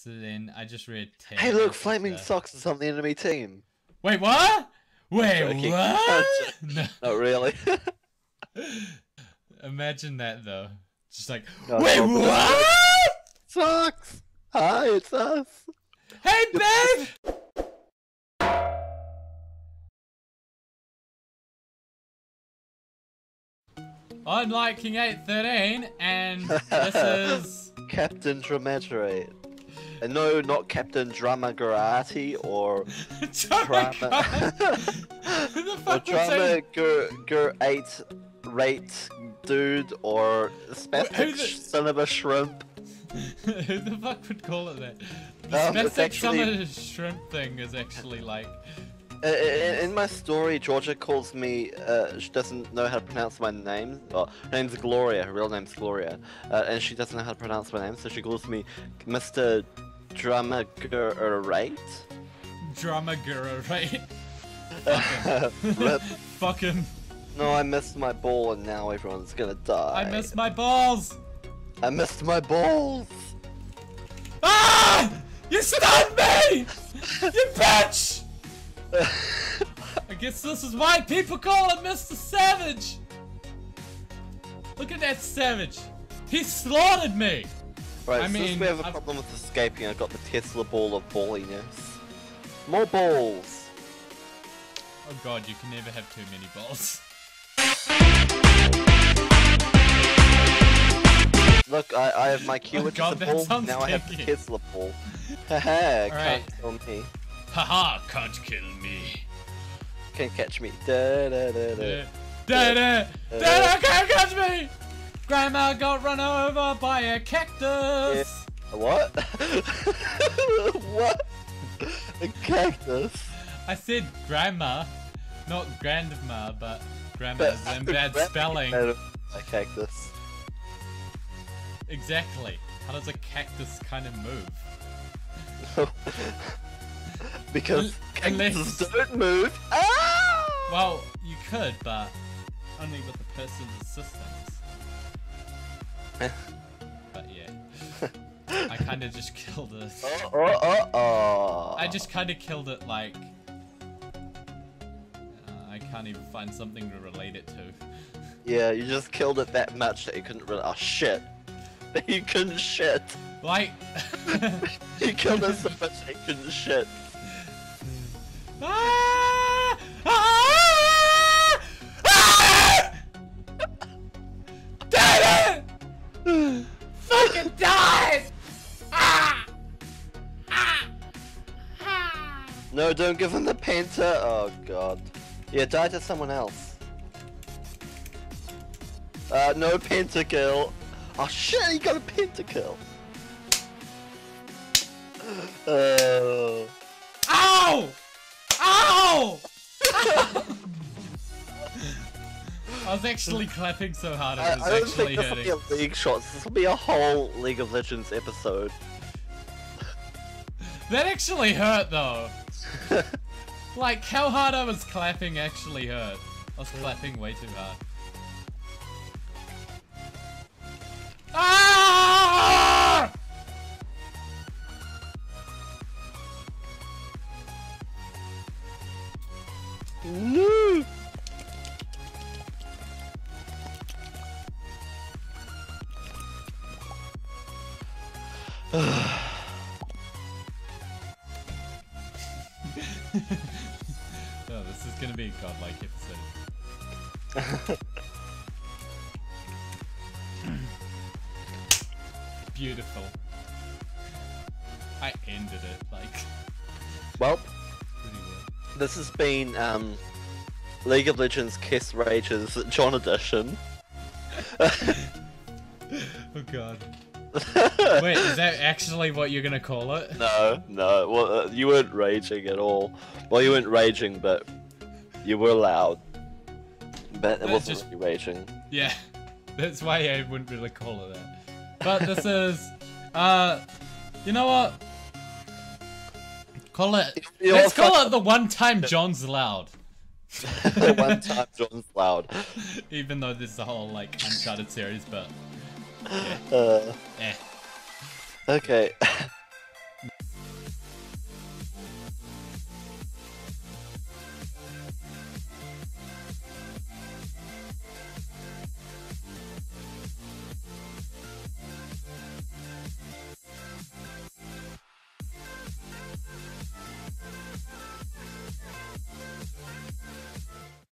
So then I just read. Ted Hey, look, Flaming Socks is on the enemy team. Wait, what? Wait, what? no. Not really. Imagine that though. Just like, No, wait, no, what? Socks! Hi, it's us. Hey, babe! I'm Lightking 813, and this is. Captain Dramaggerate. And no, not Captain Dramagarati or Drama. Drama. The or Drama? Gur Gur 8 Rate Dude or Spastic Son of a Shrimp. Who the fuck would call it that? The Um, spastic actually- summer shrimp thing is actually like. I- I- In my story, Georgia calls me. Uh, she doesn't know how to pronounce my name. Well, her name's Gloria. Her real name's Gloria, uh, and she doesn't know how to pronounce my name, so she calls me Mr. Dramagerate. Drama guru, right? Rip. Fucking. no, I missed my ball, and now everyone's gonna die. I missed my balls! I missed my balls. Ah! You stunned me! You bitch! I guess this is why people call him Mr. Savage! Look at that savage! He slaughtered me! Right, I since mean, we have a I've- problem with escaping, I've got the Tesla ball of balliness. More balls. Oh god, you can never have too many balls. Look, I, I have my Q, Oh which God, is a ball. Now I have the. Tesla ball. Haha, can't Alright. kill me. Haha, can't kill me. Can't catch me. Da, da, da, da. Dada! Dada, can't catch me! Grandma got run over by a cactus! What? what? A cactus? I said grandma, not grandma, but grandma's in bad spelling. A cactus. Exactly. How does a cactus kind of move? because Un- unless- cactuses don't move. Ah! Well, you could, but only with the person's assistance. But yeah. I kind of just killed it. Oh, oh, oh, oh. I just kind of killed it like. Uh, I can't even find something to relate it to. Yeah, you just killed it that much that you couldn't really. Oh shit. That you couldn't shit. Like. You killed it so much that you couldn't shit. Ah! No, don't give him the penta. Oh god. Yeah, die to someone else. Uh, no pentakill. Oh shit, he got a pentakill. Oh. Ow! Ow! I was actually clapping so hard I, it was I don't actually think this will be a League Shots. This will be a whole League of Legends episode. That actually hurt though. Like how hard I was clapping actually hurt. I was clapping way too hard. Ah! no. Oh, this is gonna be a godlike episode. Beautiful. I ended it like well, well. this has been um, League of Legends Kiss Rages Jon Edition. Oh god. Wait, is that actually what you're gonna call it? No, no. Well, uh, you weren't raging at all. Well, you weren't raging, but you were loud. But it That's wasn't just- really raging. Yeah, that's why I wouldn't really call it that. But this is, uh, you know what? Call it. You're Let's call it the one time Jon's loud. The one time Jon's loud. Even though this is a whole like Uncharted series, but Uh, eh. okay.